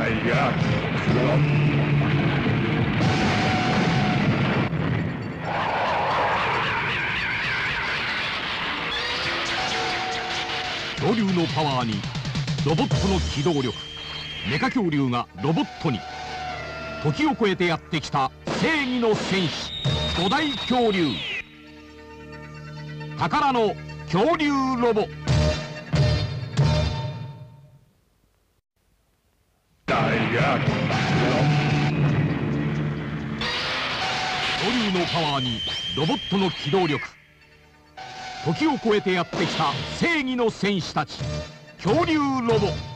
ロン恐竜のパワーにロボットの機動力。メカ恐竜がロボットに。時を超えてやってきた正義の戦士。五大恐竜。宝の恐竜ロボ。ダイヤクロ恐竜のパワーにロボットの機動力。時を超えてやってきた正義の戦士たち。恐竜ロボ。